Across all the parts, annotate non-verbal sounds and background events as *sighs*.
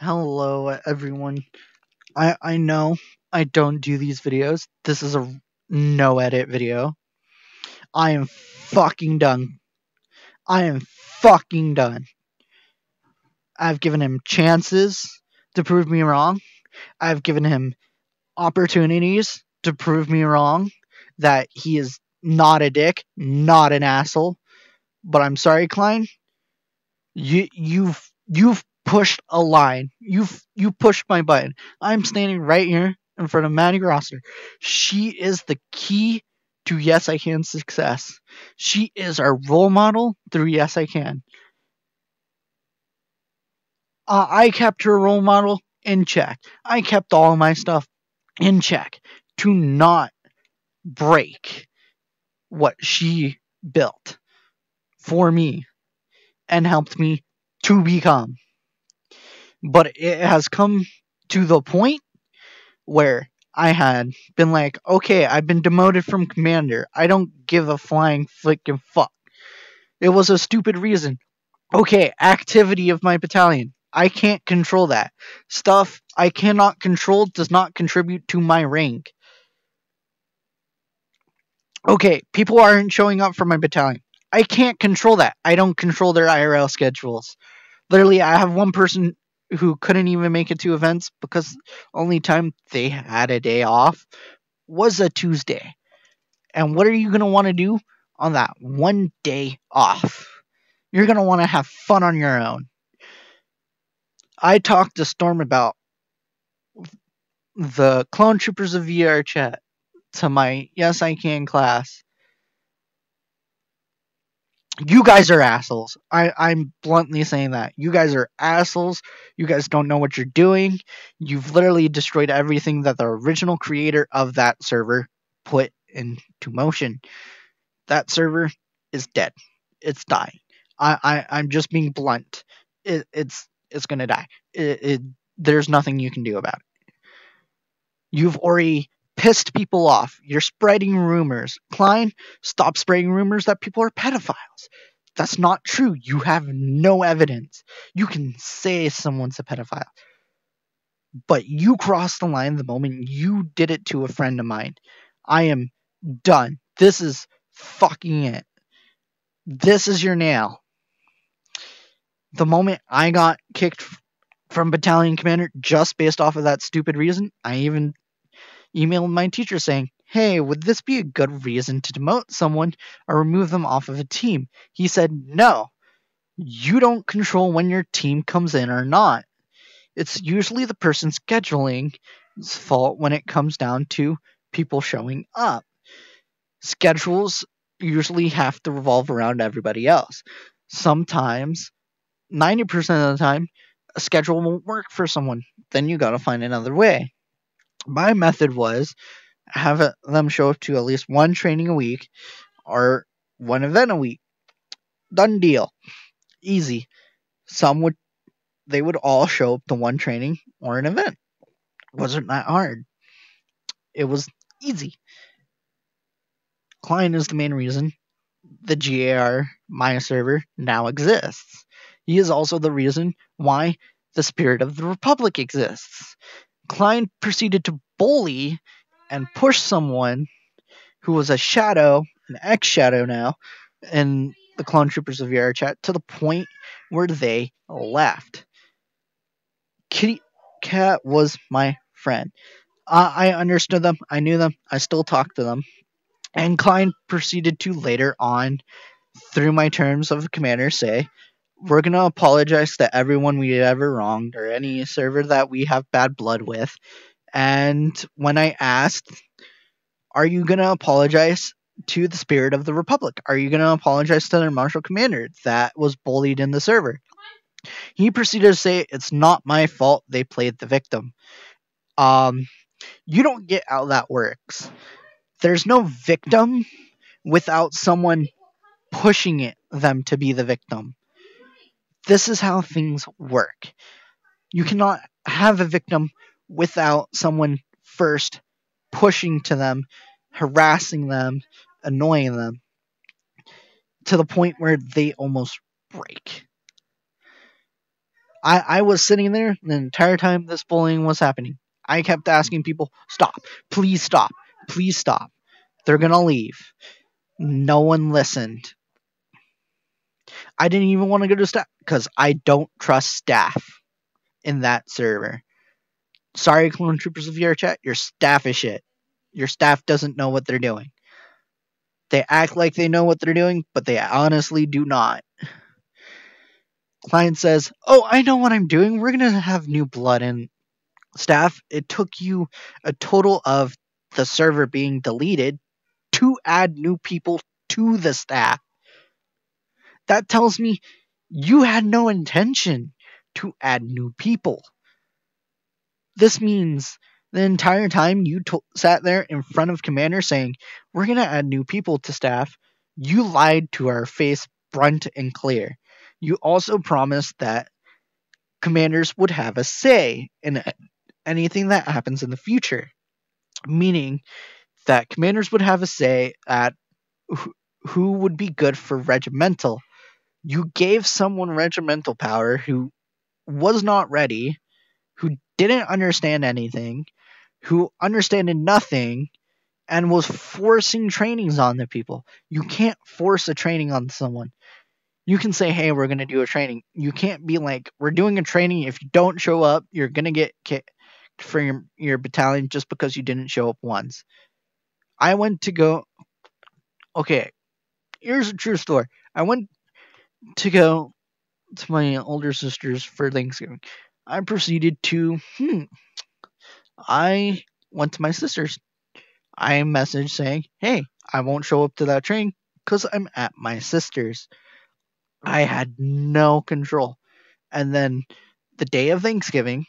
Hello, everyone. I I know I don't do these videos. This is a no edit video. I am fucking done. I am fucking done. I've given him chances to prove me wrong. I've given him opportunities to prove me wrong that he is not a dick, not an asshole. But I'm sorry, Klein. You you've you've pushed a line. You've you pushed my button. I'm standing right here in front of Maddie Rosser. She is the key to Yes I Can success. She is our role model through Yes I Can. Uh, I kept her role model in check. I kept all my stuff in check to not break what she built for me and helped me to become. But it has come to the point where I had been like, okay, I've been demoted from commander. I don't give a flying flicking fuck. It was a stupid reason. Okay, activity of my battalion. I can't control that. Stuff I cannot control does not contribute to my rank. Okay, people aren't showing up for my battalion. I can't control that. I don't control their IRL schedules. Literally, I have one person who couldn't even make it to events because only time they had a day off was a Tuesday. And what are you going to want to do on that one day off? You're going to want to have fun on your own. I talked to Storm about the Clone Troopers of VR chat to my Yes I Can class. You guys are assholes. I, I'm bluntly saying that. You guys are assholes. You guys don't know what you're doing. You've literally destroyed everything that the original creator of that server put into motion. That server is dead. It's dying. I, I I'm just being blunt. It, it's it's gonna die. It, it, there's nothing you can do about it. You've already pissed people off. You're spreading rumors. Klein, stop spreading rumors that people are pedophiles. That's not true. You have no evidence. You can say someone's a pedophile. But you crossed the line the moment you did it to a friend of mine. I am done. This is fucking it. This is your nail the moment I got kicked from battalion commander just based off of that stupid reason, I even emailed my teacher saying, Hey, would this be a good reason to demote someone or remove them off of a team? He said, No. You don't control when your team comes in or not. It's usually the person scheduling's fault when it comes down to people showing up. Schedules usually have to revolve around everybody else. Sometimes 90% of the time, a schedule won't work for someone. Then you got to find another way. My method was have them show up to at least one training a week or one event a week. Done deal. Easy. Some would they would all show up to one training or an event. Wasn't that hard. It was easy. Klein is the main reason the GAR my server now exists. He is also the reason why the spirit of the Republic exists. Klein proceeded to bully and push someone who was a shadow, an ex shadow now, in the Clone Troopers of VR chat to the point where they left. Kitty Cat was my friend. Uh, I understood them, I knew them, I still talk to them. And Klein proceeded to later on, through my terms of commander, say, we're gonna apologize to everyone we ever wronged or any server that we have bad blood with. And when I asked, are you gonna apologize to the spirit of the Republic? Are you gonna apologize to their marshal commander that was bullied in the server? He proceeded to say, It's not my fault they played the victim. Um you don't get how that works. There's no victim without someone pushing it them to be the victim. This is how things work. You cannot have a victim without someone first pushing to them, harassing them, annoying them to the point where they almost break. I, I was sitting there the entire time this bullying was happening. I kept asking people, stop, please stop, please stop. They're gonna leave. No one listened. I didn't even want to go to staff because I don't trust staff in that server. Sorry, clone troopers of VR chat, your staff is shit. Your staff doesn't know what they're doing. They act like they know what they're doing, but they honestly do not. Klein says, Oh, I know what I'm doing. We're going to have new blood in staff. It took you a total of the server being deleted to add new people to the staff. That tells me you had no intention to add new people. This means the entire time you to- sat there in front of Commander saying, We're going to add new people to staff, you lied to our face, brunt and clear. You also promised that commanders would have a say in anything that happens in the future, meaning that commanders would have a say at who, who would be good for regimental. You gave someone regimental power who was not ready, who didn't understand anything, who understood nothing, and was forcing trainings on the people. You can't force a training on someone. You can say, hey, we're going to do a training. You can't be like, we're doing a training. If you don't show up, you're going to get kicked for your, your battalion just because you didn't show up once. I went to go. Okay, here's a true story. I went to go to my older sisters for Thanksgiving. I proceeded to, hmm, I went to my sister's. I messaged saying, hey, I won't show up to that train because I'm at my sister's. I had no control. And then the day of Thanksgiving,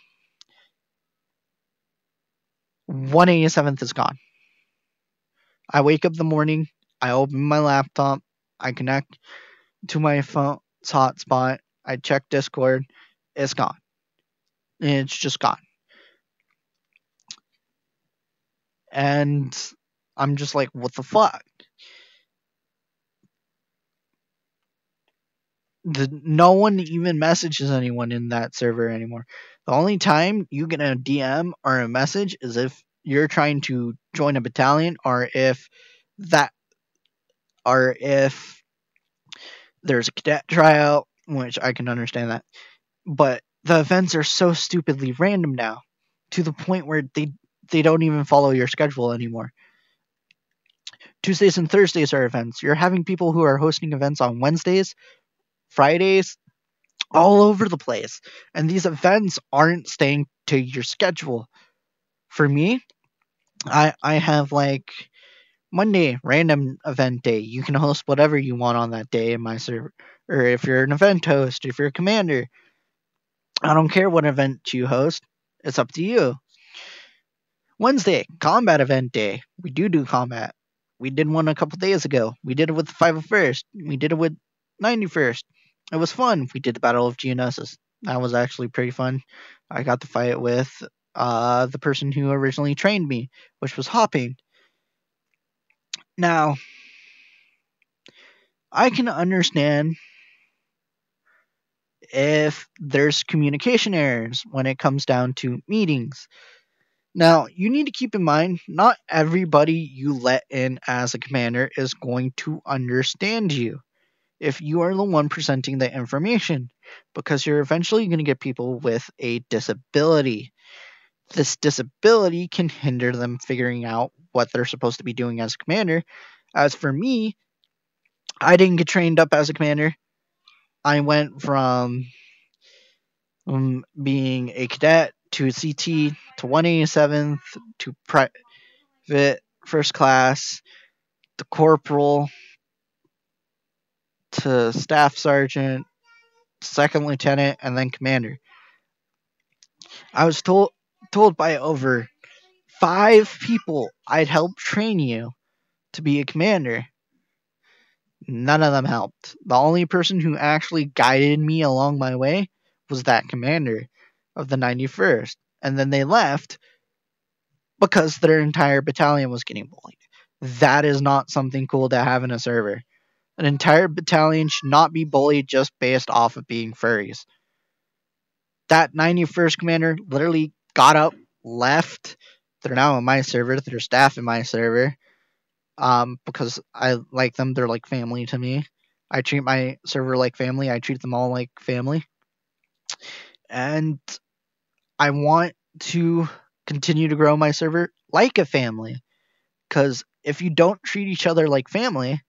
187th is gone. I wake up the morning, I open my laptop, I connect to my phone's hotspot, I check Discord, it's gone. It's just gone. And I'm just like, what the fuck? The, no one even messages anyone in that server anymore. The only time you get a DM or a message is if you're trying to join a battalion or if that or if there's a cadet tryout, which I can understand that. But the events are so stupidly random now to the point where they they don't even follow your schedule anymore. Tuesdays and Thursdays are events. You're having people who are hosting events on Wednesdays, Fridays, all over the place. And these events aren't staying to your schedule. For me, I I have like Monday random event day. You can host whatever you want on that day in my server. Or if you're an event host, if you're a commander, I don't care what event you host. It's up to you. Wednesday, combat event day. We do do combat. We did one a couple days ago. We did it with the 501st. We did it with 91st. It was fun. We did the Battle of Geonosis. That was actually pretty fun. I got to fight with uh, the person who originally trained me, which was Hopping. Now, I can understand if there's communication errors when it comes down to meetings. Now, you need to keep in mind not everybody you let in as a commander is going to understand you if you are the one presenting the information, because you're eventually going to get people with a disability. This disability can hinder them figuring out what they're supposed to be doing as a commander. As for me, I didn't get trained up as a commander. I went from um, being a cadet to a CT to 187th to private first class to corporal to staff sergeant, second lieutenant, and then commander. I was told told by over five people I'd help train you to be a commander. None of them helped. The only person who actually guided me along my way was that commander of the 91st. And then they left because their entire battalion was getting bullied. That is not something cool to have in a server. An entire battalion should not be bullied just based off of being furries. That 91st commander literally got up, left. They're now on my server. They're staff in my server. Um, because I like them. They're like family to me. I treat my server like family. I treat them all like family. And I want to continue to grow my server like a family. Because if you don't treat each other like family,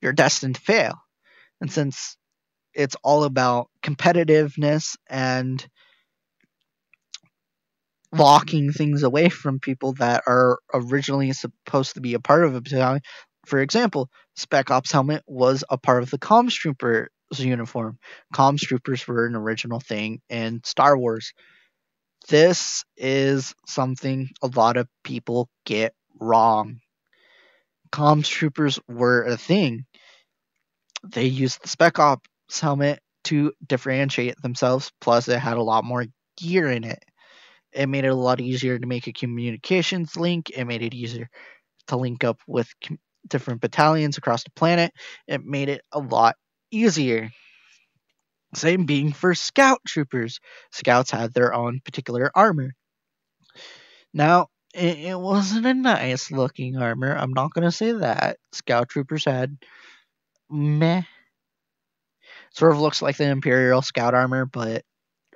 you're destined to fail. And since it's all about competitiveness and locking things away from people that are originally supposed to be a part of a battalion. For example, Spec Ops helmet was a part of the Comms Trooper's uniform. Comms Troopers were an original thing in Star Wars. This is something a lot of people get wrong. Comms Troopers were a thing. They used the Spec Ops helmet to differentiate themselves, plus, it had a lot more gear in it. It made it a lot easier to make a communications link. It made it easier to link up with com- different battalions across the planet. It made it a lot easier. Same being for scout troopers. Scouts had their own particular armor. Now, it, it wasn't a nice looking armor. I'm not going to say that. Scout troopers had meh. Sort of looks like the Imperial scout armor, but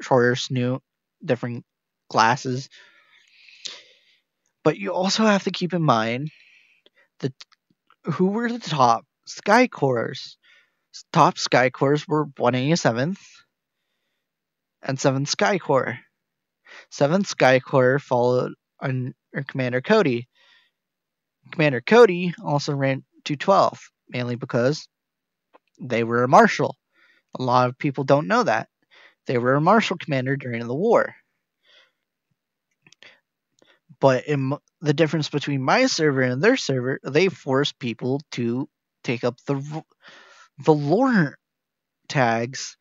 shorter, new, different glasses. But you also have to keep in mind that who were the top Sky Corps. Top Sky Corps were 187th and 7th Sky Corps. 7th Sky Corps followed under Commander Cody. Commander Cody also ran to 12th, mainly because they were a marshal. A lot of people don't know that. They were a marshal commander during the war. But in the difference between my server and their server, they force people to take up the the lore tags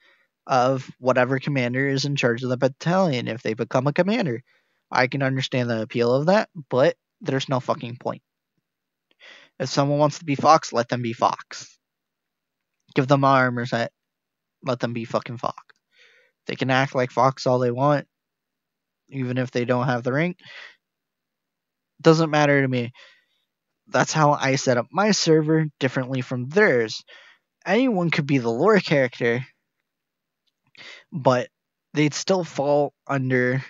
of whatever commander is in charge of the battalion if they become a commander. I can understand the appeal of that, but there's no fucking point. If someone wants to be Fox, let them be Fox. Give them armor set. Let them be fucking Fox. They can act like Fox all they want, even if they don't have the rank. Doesn't matter to me. That's how I set up my server differently from theirs. Anyone could be the lore character, but they'd still fall under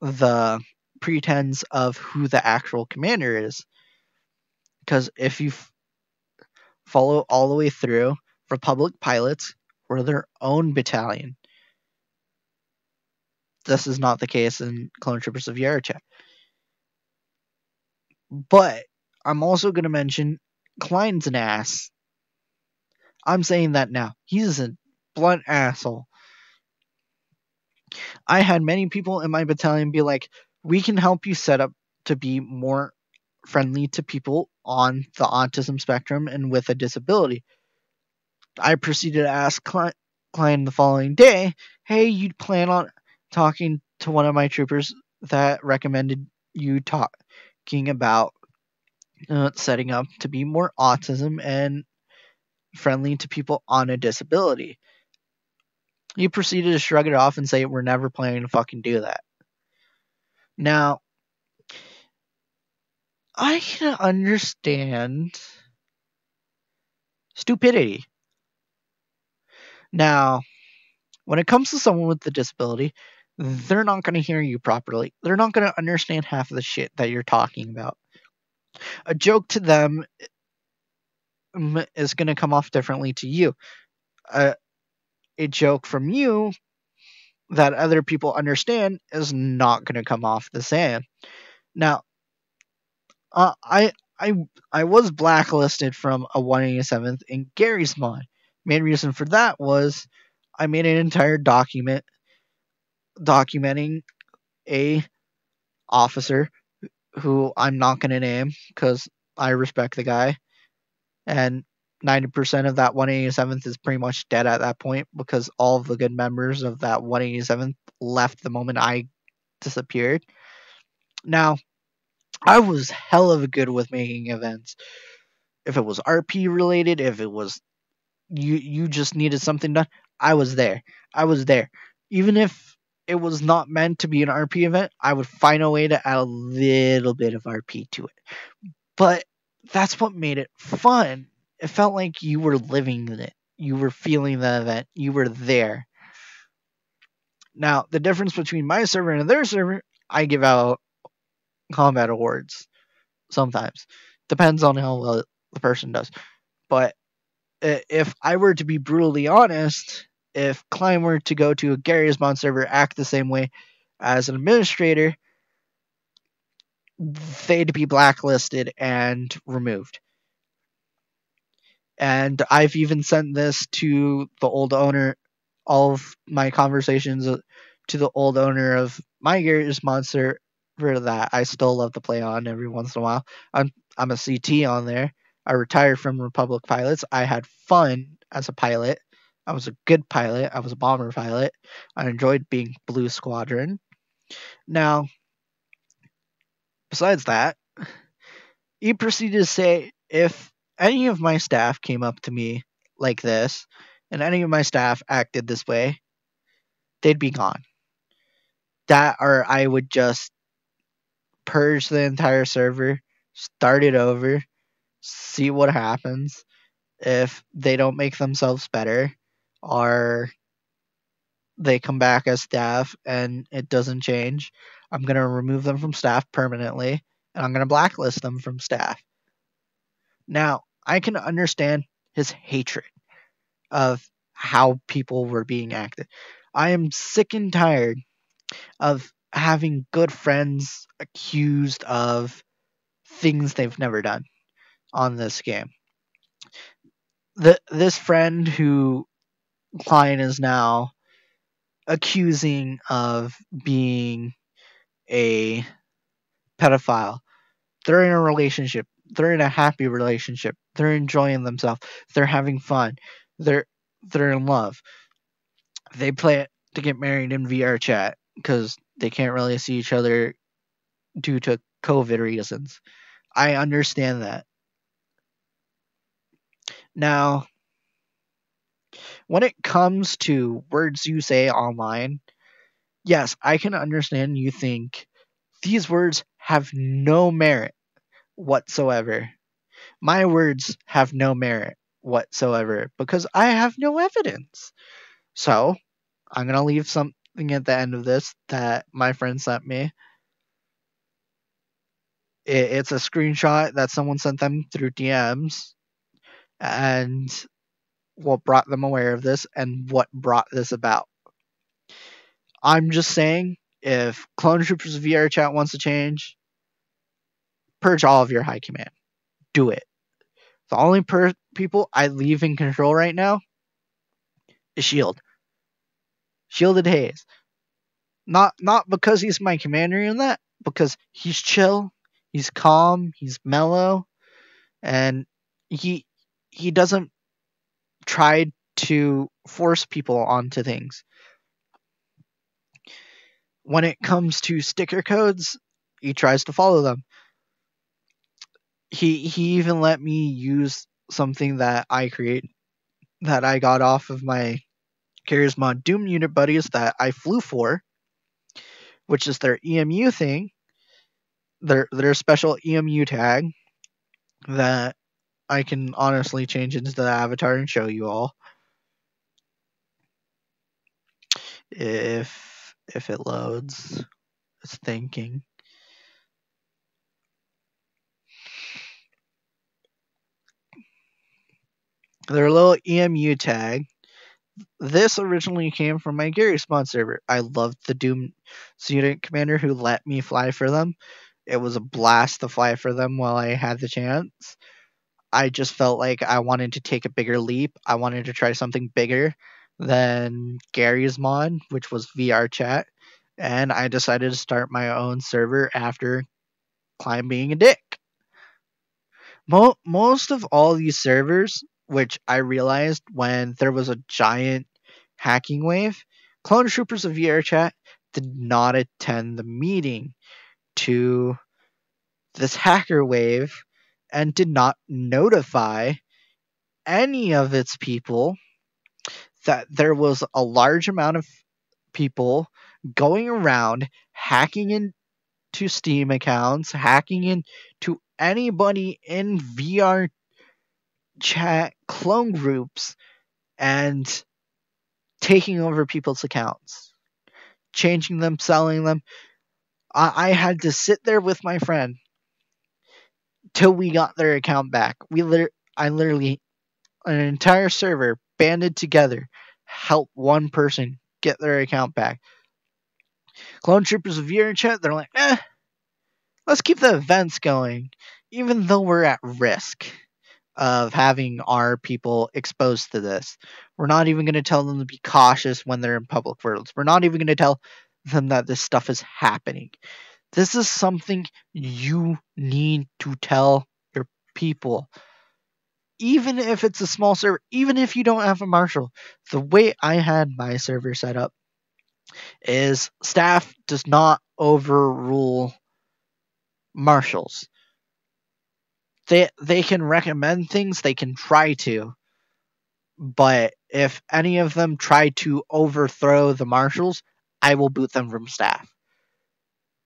the pretense of who the actual commander is. Because if you f- follow all the way through, Republic pilots were their own battalion. This is not the case in Clone Troopers of VR chat. But I'm also going to mention Klein's an ass. I'm saying that now. He's a blunt asshole. I had many people in my battalion be like, we can help you set up to be more friendly to people on the autism spectrum and with a disability. I proceeded to ask Klein the following day, hey, you'd plan on talking to one of my troopers that recommended you talking about uh, setting up to be more autism and friendly to people on a disability. He proceeded to shrug it off and say, We're never planning to fucking do that. Now, I can understand stupidity. Now, when it comes to someone with a disability, they're not going to hear you properly. They're not going to understand half of the shit that you're talking about. A joke to them mm, is going to come off differently to you. Uh, a joke from you that other people understand is not going to come off the same. Now, uh, I I I was blacklisted from a 187th in Garry's Mod. Main reason for that was I made an entire document documenting a officer who I'm not going to name because I respect the guy, and 90% of that 187th is pretty much dead at that point because all of the good members of that 187th left the moment I disappeared. Now, I was hell of a good with making events. If it was RP related, if it was you you just needed something done, I was there. I was there. Even if it was not meant to be an RP event, I would find a way to add a little bit of RP to it. But that's what made it fun. It felt like you were living it. You were feeling the event. You were there. Now, the difference between my server and their server, I give out combat awards sometimes. Depends on how well the person does. But uh, if I were to be brutally honest, if Klein were to go to a Garry's Mod server, act the same way as an administrator, they'd be blacklisted and removed. And I've even sent this to the old owner, all of my conversations uh, to the old owner of my Garry's Mod server that I still love to play on every once in a while. I'm I'm a CT on there. I retired from Republic Pilots. I had fun as a pilot. I was a good pilot. I was a bomber pilot. I enjoyed being Blue Squadron. Now, besides that, he proceeded to say if any of my staff came up to me like this, and any of my staff acted this way, they'd be gone. That or I would just purge the entire server, start it over, see what happens. If they don't make themselves better, or they come back as staff and it doesn't change, I'm going to remove them from staff permanently and I'm going to blacklist them from staff. Now, I can understand his hatred of how people were being acted. I am sick and tired of having good friends accused of things they've never done on this game. The this friend who Klein is now accusing of being a pedophile. They're in a relationship. They're in a happy relationship. They're enjoying themselves. They're having fun. They're they're in love. They plan to get married in VR chat because they can't really see each other due to COVID reasons. I understand that. Now, when it comes to words you say online, yes, I can understand you think these words have no merit whatsoever. My words have no merit whatsoever because I have no evidence. So, I'm going to leave something at the end of this that my friend sent me. It's a screenshot that someone sent them through DMs and what brought them aware of this and what brought this about. I'm just saying, if Clone Troopers VR chat wants to change, purge all of your high command. Do it. The only per- people I leave in control right now is Shield. Shielded Hayes. Not not because he's my commander in that, because he's chill, he's calm, he's mellow, and he he doesn't try to force people onto things. When it comes to sticker codes, he tries to follow them. He he even let me use something that I create that I got off of my Mod Doom unit buddies that I flew for, which is their EMU thing, their their special EMU tag that I can honestly change into the avatar and show you all. If if it loads, it's thinking. Their little EMU tag. This originally came from my Garry's Mod server. I loved the Doom student commander who let me fly for them. It was a blast to fly for them while I had the chance. I just felt like I wanted to take a bigger leap. I wanted to try something bigger than Garry's mod, which was VR chat, and I decided to start my own server after Klein being a dick. Mo- most of all these servers, which I realized when there was a giant hacking wave, Clone Troopers of VR chat did not attend the meeting to this hacker wave and did not notify any of its people that there was a large amount of people going around hacking into Steam accounts, hacking into anybody in VR chat clone groups, and taking over people's accounts, changing them, selling them. I, I had to sit there with my friend till we got their account back. We lit- I literally an entire server banded together help one person get their account back. Clone Troopers of VR chat, they're like, eh, let's keep the events going, even though we're at risk of having our people exposed to this. We're not even going to tell them to be cautious when they're in public worlds. We're not even going to tell them that this stuff is happening. This is something you need to tell your people. Even if it's a small server, even if you don't have a marshal, the way I had my server set up is staff does not overrule marshals. They they can recommend things, they can try to. But if any of them try to overthrow the marshals, I will boot them from staff.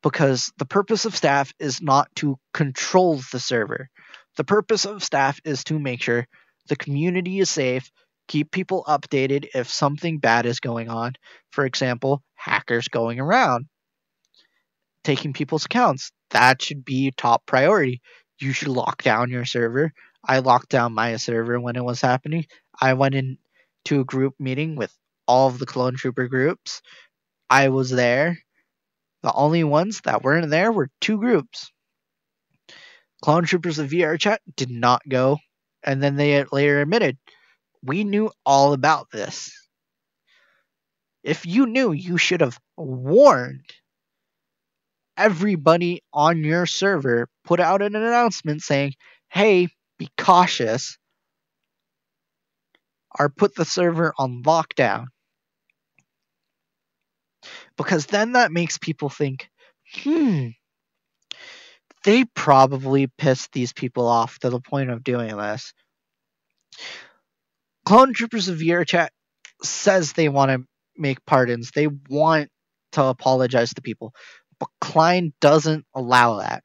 Because the purpose of staff is not to control the server. The purpose of staff is to make sure the community is safe, keep people updated if something bad is going on. For example, hackers going around, taking people's accounts. That should be top priority. You should lock down your server. I locked down my server when it was happening. I went into a group meeting with all of the clone trooper groups. I was there. The only ones that weren't there were two groups. Clone Troopers of VR chat did not go, and then they later admitted, we knew all about this. If you knew, you should have warned everybody on your server, put out an announcement saying, hey, be cautious, or put the server on lockdown. Because then that makes people think, hmm, they probably pissed these people off to the point of doing this. Clone Troopers of VR says they want to make pardons. They want to apologize to people. But Klein doesn't allow that.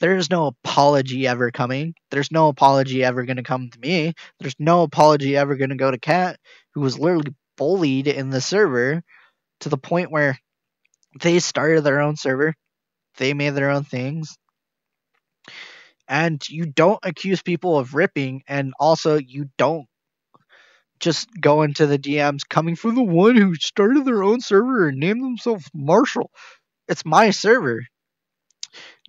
There's no apology ever coming. There's no apology ever going to come to me. There's no apology ever going to go to Cat, who was literally bullied in the server to the point where they started their own server. They made their own things. And you don't accuse people of ripping, and also you don't just go into the DMs coming from the one who started their own server and named themselves Marshall. It's my server.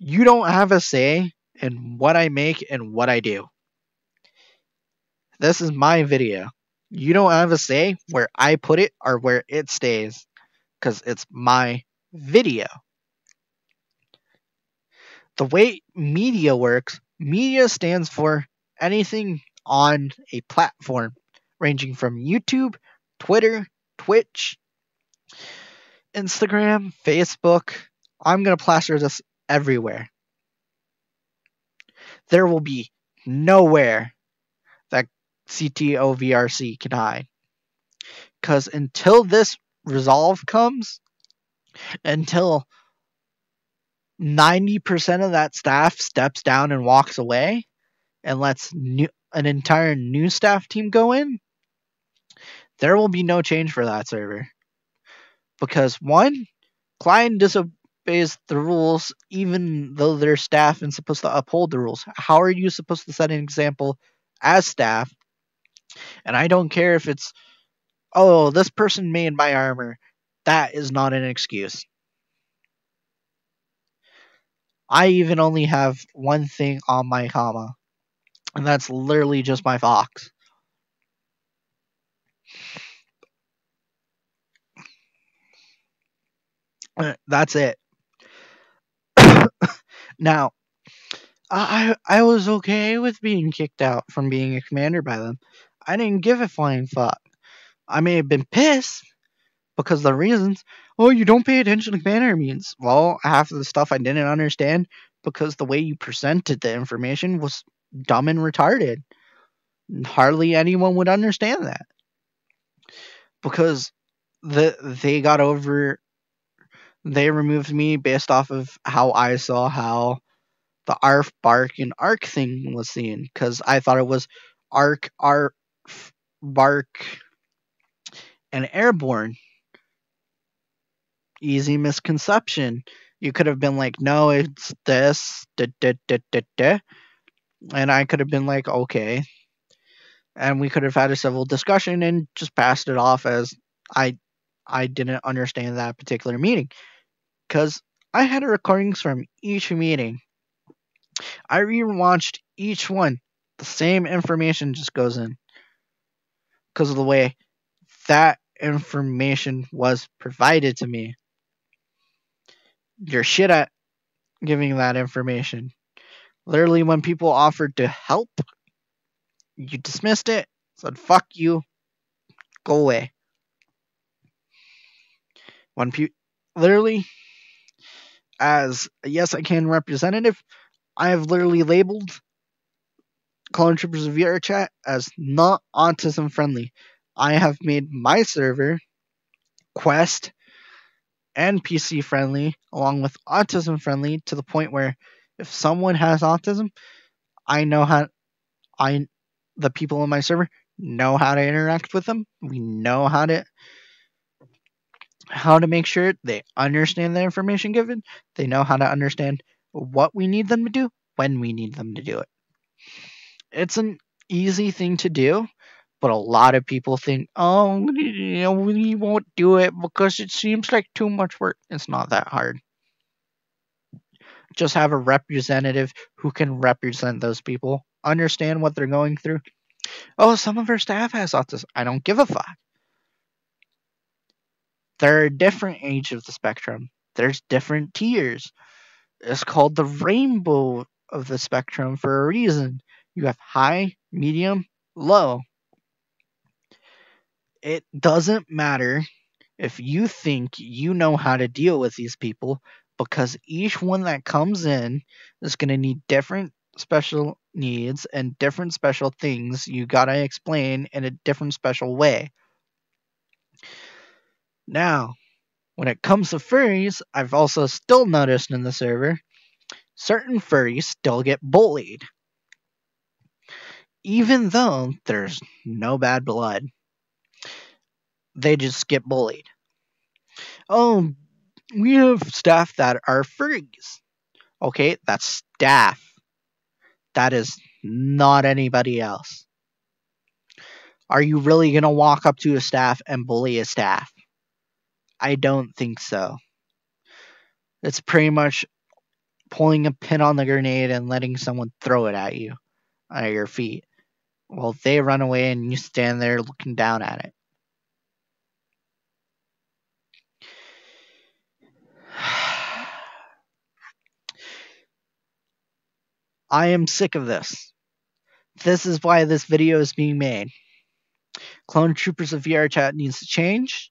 You don't have a say in what I make and what I do. This is my video. You don't have a say where I put it or where it stays because it's my video. The way media works, media stands for anything on a platform ranging from YouTube, Twitter, Twitch, Instagram, Facebook. I'm going to plaster this everywhere. There will be nowhere that CTOVRC can hide. Because until this resolve comes, until 90% of that staff steps down and walks away and lets new, an entire new staff team go in, there will be no change for that server. Because one, Klein disobeys the rules even though their staff is supposed to uphold the rules. How are you supposed to set an example as staff? And I don't care if it's, oh, this person made my armor. That is not an excuse. I even only have one thing on my comma, and that's literally just my fox. Uh, that's it. *coughs* now, I I was okay with being kicked out from being a commander by them. I didn't give a flying fuck. I may have been pissed because the reasons. Oh, you don't pay attention to commander means. Well, half of the stuff I didn't understand because the way you presented the information was dumb and retarded. Hardly anyone would understand that. because the they got over they removed me based off of how I saw how the ARF bark and arc thing was seen because I thought it was arc arf bark and airborne easy misconception you could have been like no it's this da, da, da, da, da. and I could have been like okay and we could have had a civil discussion and just passed it off as I I didn't understand that particular meeting because I had recordings from each meeting. I rewatched each one. The same information just goes in because of the way that information was provided to me. You're shit at giving that information. Literally, when people offered to help, you dismissed it, said fuck you, go away. When people literally, as a yes I can representative, I have literally labeled Clone Troopers of VR chat as not autism friendly. I have made my server Quest and PC friendly, along with autism friendly, to the point where if someone has autism, I know how I the people in my server know how to interact with them. We know how to how to make sure they understand the information given. They know how to understand what we need them to do when we need them to do it. It's an easy thing to do, but a lot of people think, oh, you know, we won't do it because it seems like too much work. It's not that hard. Just have a representative who can represent those people, understand what they're going through. Oh, some of our staff has autism. I don't give a fuck. There are different age of the spectrum. There's different tiers. It's called the rainbow of the spectrum for a reason. You have high, medium, low. It doesn't matter if you think you know how to deal with these people because each one that comes in is going to need different special needs and different special things you got to explain in a different special way. Now, when it comes to furries, I've also still noticed in the server certain furries still get bullied. Even though there's no bad blood, they just get bullied. Oh, we have staff that are furries. Okay, that's staff. That is not anybody else. Are you really going to walk up to a staff and bully a staff? I don't think so. It's pretty much pulling a pin on the grenade and letting someone throw it at you at your feet Well, they run away and you stand there looking down at it. I am sick of this. This is why this video is being made. Clone Troopers of VR Chat needs to change.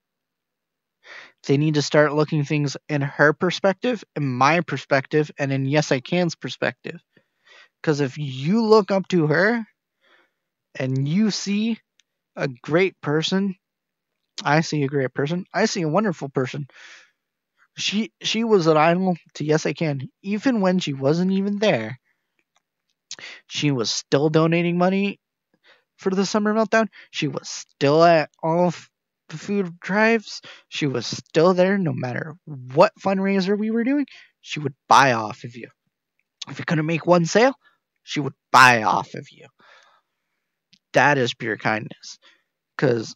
They need to start looking things in her perspective, in my perspective, and in Yes I Can's perspective. Because if you look up to her and you see a great person, I see a great person. I see a wonderful person. She she was an idol to Yes I Can, even when she wasn't even there. She was still donating money for the summer meltdown. She was still at all the food drives. She was still there no matter what fundraiser we were doing. She would buy off of you. If you couldn't make one sale, she would buy off of you. That is pure kindness. Cause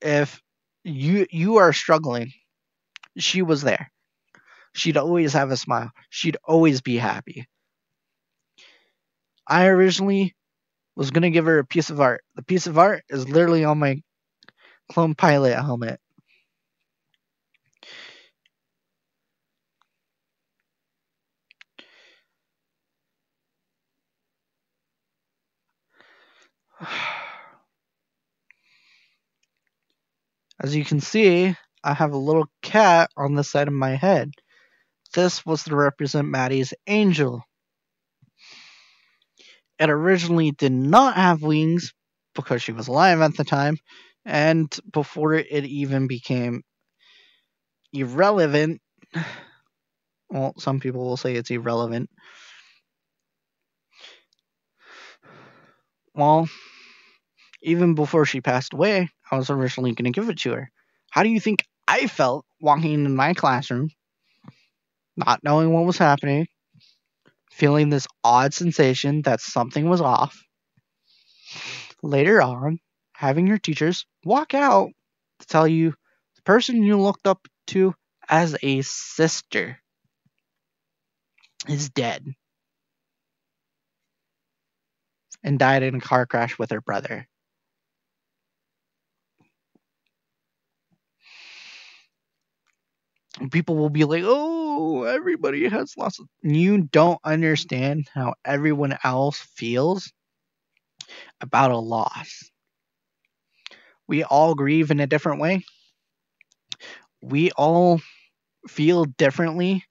if you you are struggling, she was there. She'd always have a smile. She'd always be happy. I originally was gonna give her a piece of art. The piece of art is literally on my clone pilot helmet. *sighs* As you can see, I have a little cat on the side of my head. This was to represent Maddie's angel. It originally did not have wings because she was alive at the time. And before it even became irrelevant, *sighs* well, some people will say it's irrelevant. Well, even before she passed away, I was originally going to give it to her. How do you think I felt walking in my classroom, not knowing what was happening, feeling this odd sensation that something was off? Later on, having your teachers walk out to tell you the person you looked up to as a sister is dead and died in a car crash with her brother. people will be like, "Oh, Oh, everybody has lost." You don't understand how everyone else feels about a loss. We all grieve in a different way. We all feel differently.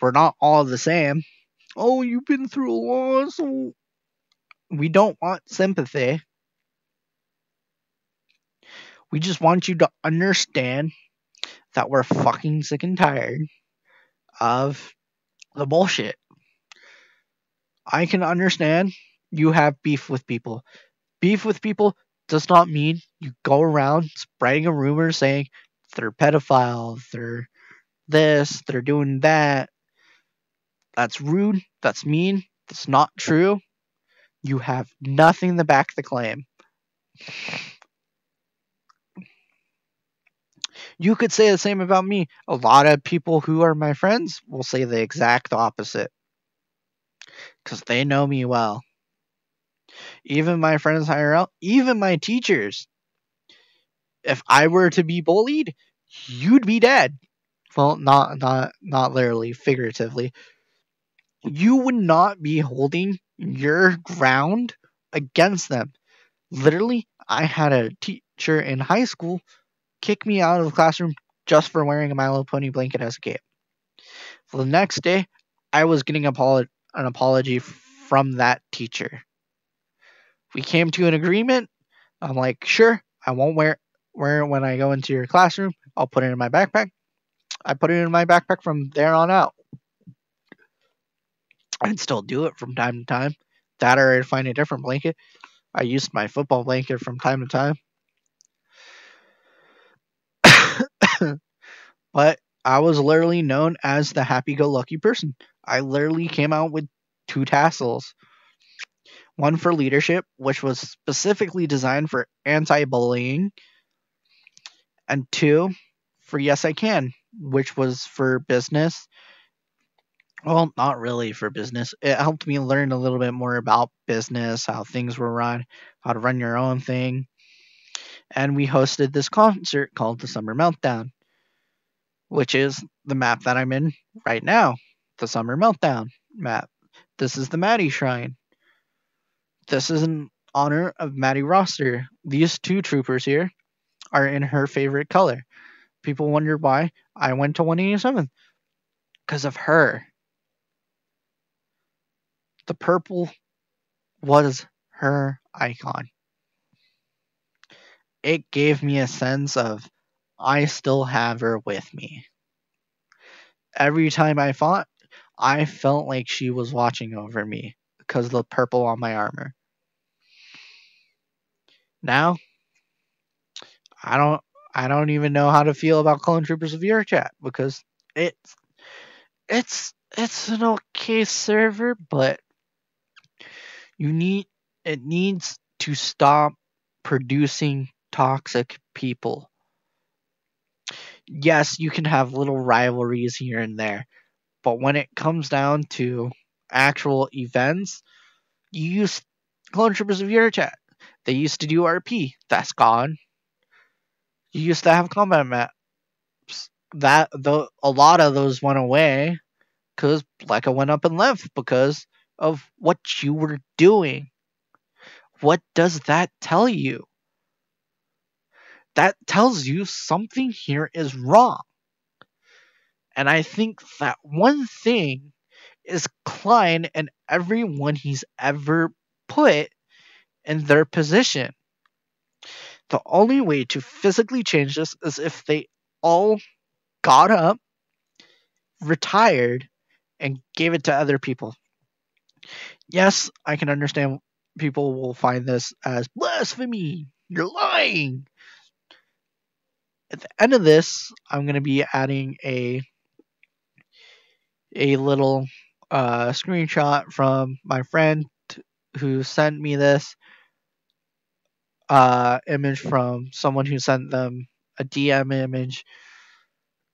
We're not all the same. Oh, you've been through a loss. We don't want sympathy. We just want you to understand that we're fucking sick and tired of the bullshit. I can understand you have beef with people. Beef with people does not mean you go around spreading a rumor saying they're pedophiles, they're this, they're doing that. That's rude, that's mean, that's not true. You have nothing to back the claim. You could say the same about me. A lot of people who are my friends will say the exact opposite. Because they know me well. Even my friends higher up, even my teachers. If I were to be bullied, you'd be dead. Well, not not not literally, figuratively. You would not be holding your ground against them. Literally, I had a teacher in high school kick me out of the classroom just for wearing a My Little Pony blanket as a cape. The next day, I was getting an apology from that teacher. We came to an agreement. I'm like, sure, I won't wear wear it when I go into your classroom. I'll put it in my backpack. I put it in my backpack from there on out. I'd still do it from time to time. That or I'd find a different blanket. I used my football blanket from time to time. But I was literally known as the happy go lucky person. I literally came out with two tassels one for leadership, which was specifically designed for anti bullying, and two for Yes I Can, which was for business. Well, not really for business. It helped me learn a little bit more about business, how things were run, how to run your own thing. And we hosted this concert called the Summer Meltdown which is the map that I'm in right now, the Summer Meltdown map. This is the Maddie Shrine. This is in honor of Maddie Roster. These two troopers here are in her favorite color. People wonder why I went to 187. Because of her. The purple was her icon. It gave me a sense of I still have her with me. Every time I fought, I felt like she was watching over me because of the purple on my armor. Now, I don't I don't even know how to feel about Clone Troopers of VR chat because it's it's it's an okay server, but you need it needs to stop producing toxic people yes, you can have little rivalries here and there, but when it comes down to actual events, you use Clone Troopers of VR chat. They used to do RP. That's gone. You used to have combat maps. That the a lot of those went away because Blecka went up and left because of what you were doing. What does that tell you? That tells you something here is wrong. And I think that one thing is Klein and everyone he's ever put in their position. The only way to physically change this is if they all got up, retired, and gave it to other people. Yes, I can understand people will find this as blasphemy. You're lying. At the end of this, I'm going to be adding a a little uh, screenshot from my friend who sent me this uh, image from someone who sent them a DM image.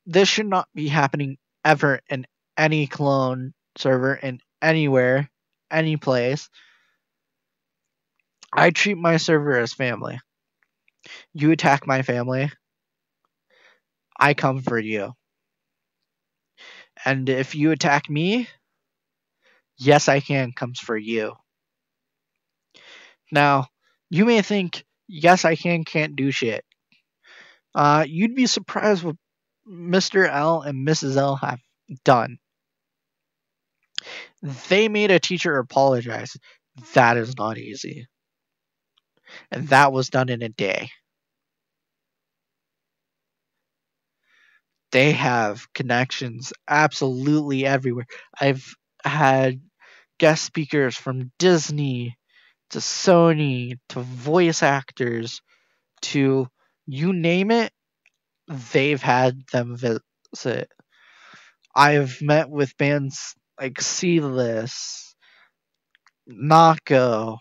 This should not be happening ever in any clone server in anywhere, any place. I treat my server as family. You attack my family, I come for you. And if you attack me, yes, I can comes for you. Now, you may think, yes, I can can't do shit. Uh, you'd be surprised what Mr. L and Mrs. L have done. They made a teacher apologize. That is not easy. And that was done in a day. They have connections absolutely everywhere. I've had guest speakers from Disney to Sony to voice actors to you name it, they've had them visit. I've met with bands like Seedless, Nako.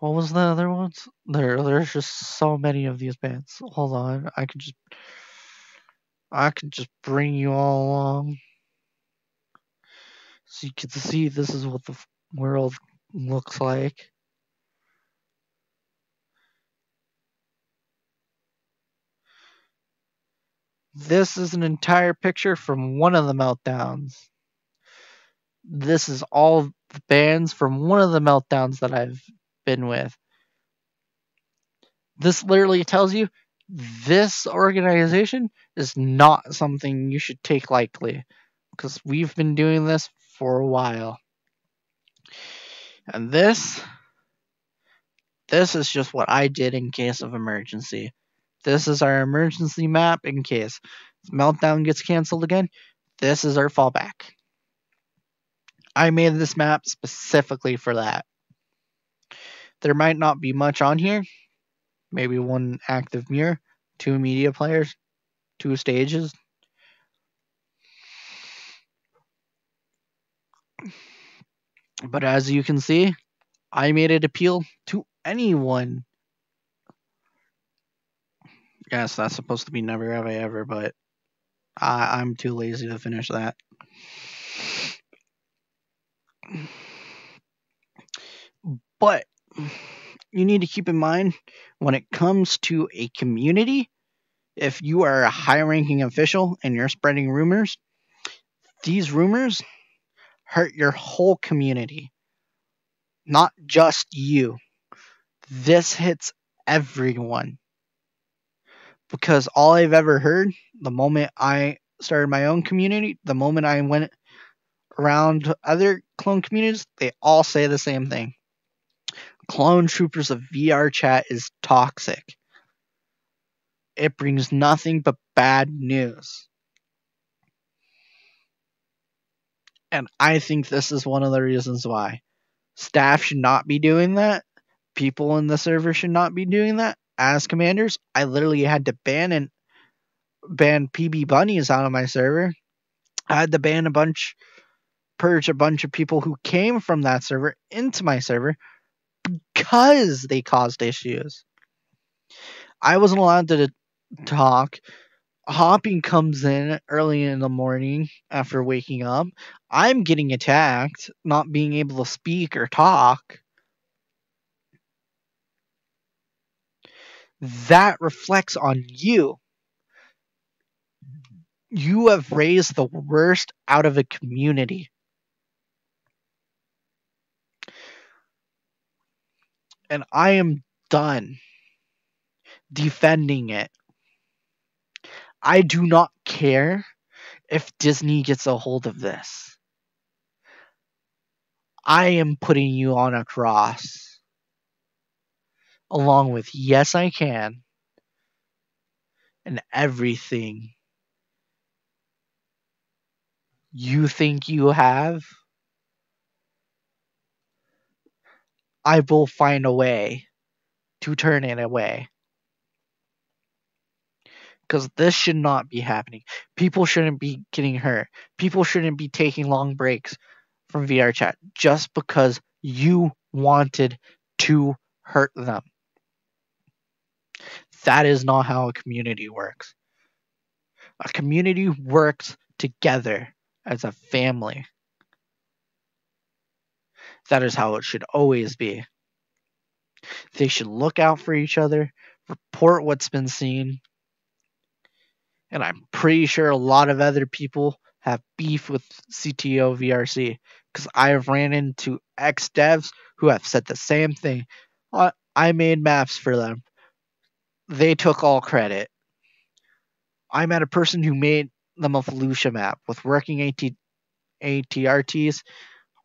What was the other ones? There, there's just so many of these bands. Hold on, I can just, I can just bring you all along, so you can see this is what the world looks like. This is an entire picture from one of the meltdowns. This is all the bands from one of the meltdowns that I've been with. This literally tells you this organization is not something you should take lightly because we've been doing this for a while. And this this is just what I did in case of emergency. This is our emergency map in case Meltdown gets canceled again. This is our fallback. I made this map specifically for that. There might not be much on here. Maybe one active mirror, two media players, two stages. But as you can see, I made it appeal to anyone Yes, that's supposed to be never have I ever, but I, I'm too lazy to finish that. But you need to keep in mind when it comes to a community, if you are a high ranking official and you're spreading rumors, these rumors hurt your whole community, not just you. This hits everyone because all I've ever heard the moment I started my own community, the moment I went around other clone communities, they all say the same thing. Clone Troopers of VR chat is toxic. It brings nothing but bad news. And I think this is one of the reasons why. Staff should not be doing that. People in the server should not be doing that as commanders, I literally had to ban and ban PB bunnies out of my server. I had to ban a bunch, purge a bunch of people who came from that server into my server because they caused issues. I wasn't allowed to talk. Hopping comes in early in the morning after waking up. I'm getting attacked, not being able to speak or talk. that reflects on you. You have raised the worst out of a community. And I am done defending it. I do not care if Disney gets a hold of this. I am putting you on a cross along with Yes I Can and everything you think you have, I will find a way to turn it away. Because this should not be happening. People shouldn't be getting hurt. People shouldn't be taking long breaks from VR chat just because you wanted to hurt them. That is not how a community works. A community works together as a family. That is how it should always be. They should look out for each other, report what's been seen. And I'm pretty sure a lot of other people have beef with CTO VRC because I have ran into ex devs who have said the same thing. I made maps for them. They took all credit. I met a person who made the Felucia map with working AT, ATRTs,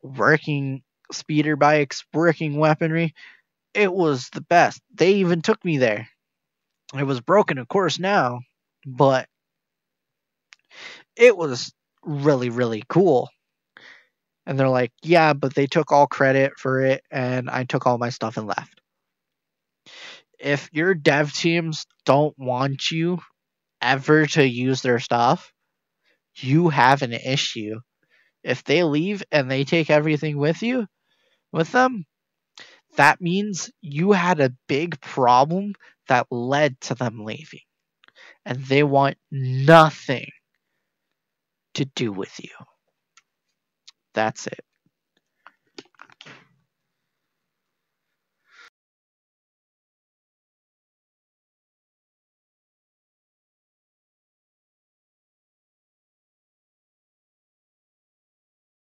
working speeder bikes, working weaponry. It was the best. They even took me there. It was broken, of course, now, but it was really, really cool. And they're like, yeah, but they took all credit for it, and I took all my stuff and left. If your dev teams don't want you ever to use their stuff, you have an issue. If they leave and they take everything with you, with them, that means you had a big problem that led to them leaving. And they want nothing to do with you. That's it.